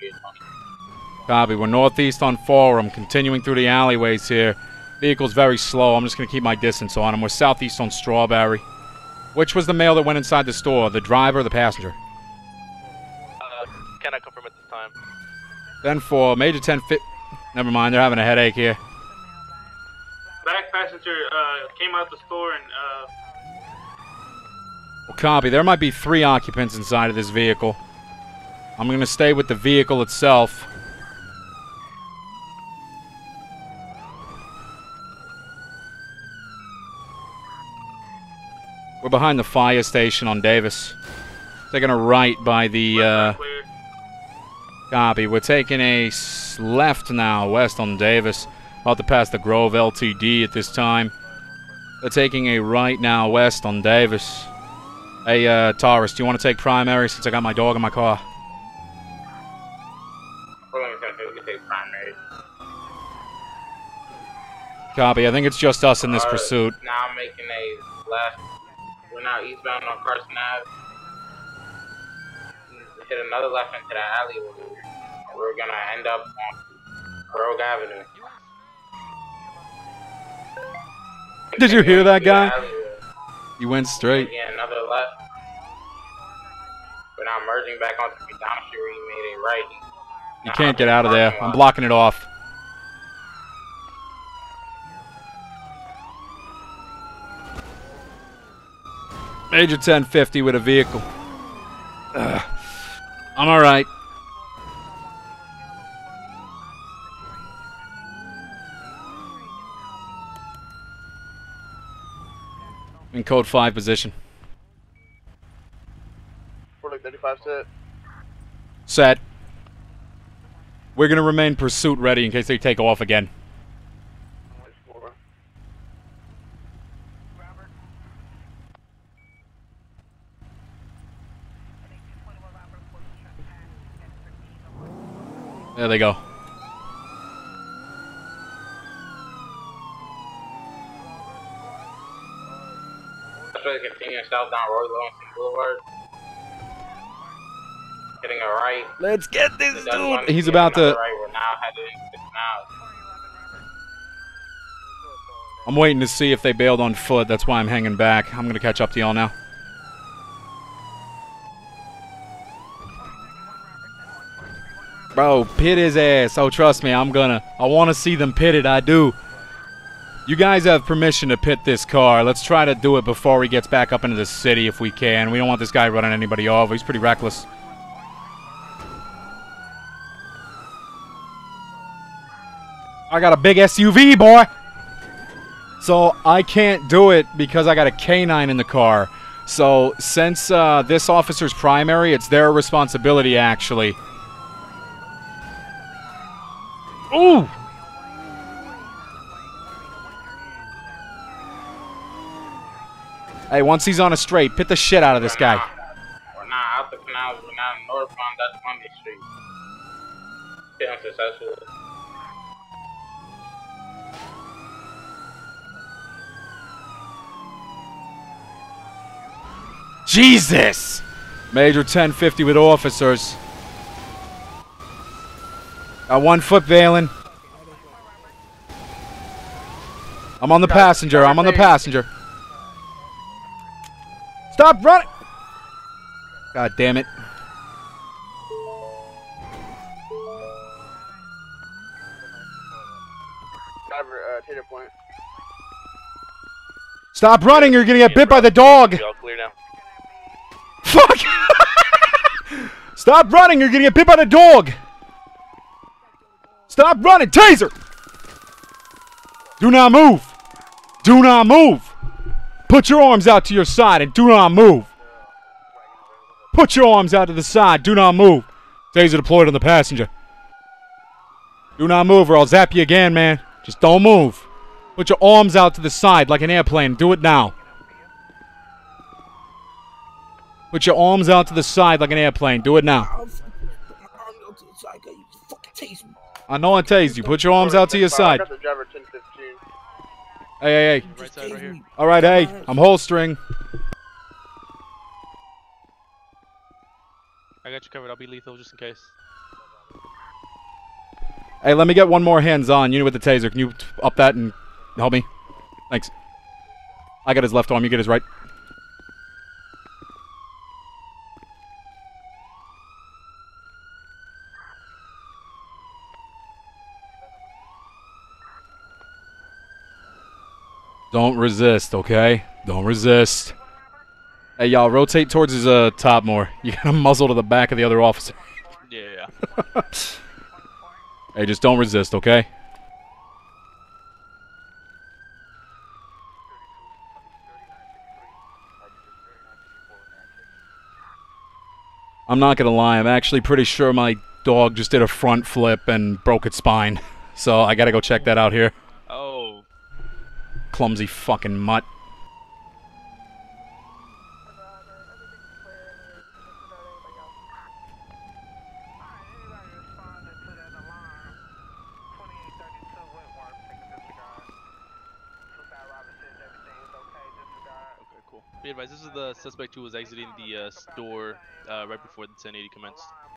be a 20. Copy. We're northeast on Forum, continuing through the alleyways here. Vehicle's very slow. I'm just going to keep my distance on him. We're southeast on Strawberry. Which was the male that went inside the store? The driver or the passenger? Uh, can I confirm at this time. Then for Major 10 fit. Never mind, they're having a headache here. Back passenger uh, came out the store and uh, Well, copy. There might be three occupants inside of this vehicle. I'm going to stay with the vehicle itself. We're behind the fire station on Davis. Taking a right by the, uh, copy. We're taking a left now, west on Davis. About to pass the Grove LTD at this time. They're taking a right now, west on Davis. Hey, uh, Taurus, do you want to take primary since I got my dog in my car? We're going to we can take primary. Copy. I think it's just us in this Alright, pursuit. Now I'm making a left. We're now eastbound on Carson Ave. Hit another left into the alley. We're, we're gonna end up on Brouge Avenue. Did you hear that guy? Continuing through the alleyway. He went straight. Again, another left. We're now merging back onto McDonald Street where he made a right. You can't get uh, out of there. I'm blocking it off. Major 1050 with a vehicle. Ugh. I'm alright. In code 5 position. Like 35 set. Set. We're gonna remain pursuit ready in case they take off again. There they go. That's continuing south down Roy Lowenstein Boulevard. Hitting a right. Let's get this It does He's here, about to. Right. We're now headed now. I'm waiting to see if they bailed on foot. That's why I'm hanging back. I'm gonna catch up to y'all now. Bro, pit his ass. Oh, trust me, I'm gonna. I want to see them pitted. I do. You guys have permission to pit this car. Let's try to do it before he gets back up into the city if we can. We don't want this guy running anybody off. He's pretty reckless. I got a big SUV, boy. So I can't do it because I got a canine in the car. So since uh, this officer's primary, it's their responsibility actually. Ooh! Hey, once he's on a straight, pit the shit out of this guy. We're now out the canals. We're now northbound. That's Monday Street. Unsuccessful. Jesus! Major 1050 with officers. Got one foot veiling. I'm on the passenger. I'm on the passenger. Stop running! God damn it. Driver, uh, Tater Point. Stop running, you're gonna get bit by the dog! Y'all clear now. Fuck! Stop running, you're gonna get bit by the dog! Stop running, taser! Do not move! Do not move! Put your arms out to your side and do not move! Put your arms out to the side, do not move! Taser deployed on the passenger. Do not move or I'll zap you again, man. Just don't move. Put your arms out to the side like an airplane. Do it now. Put your arms out to the side like an airplane. Do it now. I know I tased you. Put your arms out to your side. got the driver 1015. Hey, hey, hey. Right side right here. All right, hey. I'm holstering. I got you covered. I'll be lethal just in case. Hey, let me get one more hands on. You know with the taser. Can you up that and help me? Thanks. I got his left arm. You get his right. Don't resist, okay? Don't resist. Hey, y'all, rotate towards his uh, top more. You got to muzzle to the back of the other officer. Yeah, yeah. Hey, just don't resist, okay? I'm not gonna lie, I'm actually pretty sure my dog just did a front flip and broke its spine. So I gotta go check that out here. Clumsy fucking mutt. Be advised, this is the suspect who was exiting the uh, store uh, right before the 1080 commenced.